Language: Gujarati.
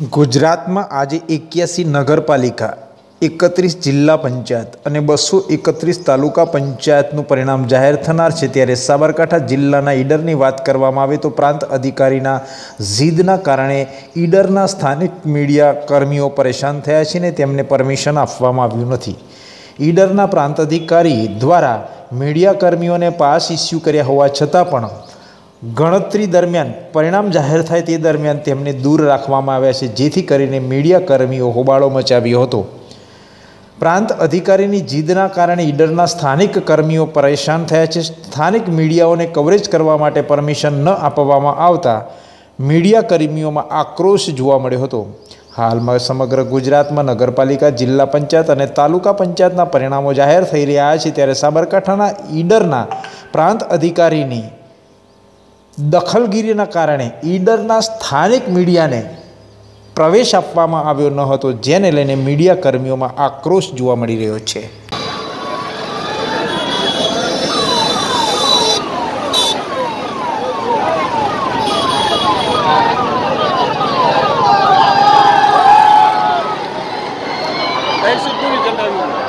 ગુજરાતમાં આજે એક્યાસી નગરપાલિકા, એકત્રીસ જિલ્લા પંચાયત અને બસો એકત્રીસ તાલુકા પંચાયતનું પરિણામ જાહેર થનાર છે ત્યારે સાબરકાંઠા જિલ્લાના ઈડરની વાત કરવામાં આવે તો પ્રાંત અધિકારીના જીદના કારણે ઈડરના સ્થાનિક મીડિયા કર્મીઓ પરેશાન થયા છે ને તેમને પરમિશન આપવામાં આવ્યું નથી. ઈડરના પ્રાંત અધિકારી દ્વારા મીડિયા કર્મીઓને પાસ ઇસ્યુ કર્યા હોવા છતાં પણ ગણતરી દરમિયાન, પરિણામ જાહેર થાય તે દરમિયાન તેમને દૂર રાખવામાં આવ્યા છે, જેથી કરીને મીડિયા કર્મીઓ હોબાળો મચાવ્યો હતો. પ્રાંત અધિકારીની જીદના કારણે ઈડરના સ્થાનિક કર્મીઓ પરેશાન થયા છે. સ્થાનિક મીડિયાઓને કવરેજ કરવા માટે પરમિશન ન આપવામાં આવતા મીડિયા કર્મીઓમાં આક્રોશ જોવા મળ્યો હતો. હાલમાં સમગ્ર ગુજરાતમાં નગરપાલિકા, જિલ્લા પંચાયત અને તાલુકા પંચાયતના પરિણામો જાહેર થઈ રહ્યા છે. ત્યારે સાબરકાંઠાના ઈડરના પ્રાંત અધિકારીની દખલગીરીના કારણે ઈડરના સ્થાનિક મીડિયાને પ્રવેશ આપવામાં આવ્યો ન હતો, જેને લઈને મીડિયા કર્મીઓમાં આક્રોશ જોવા મળી રહ્યો છે. Thanks for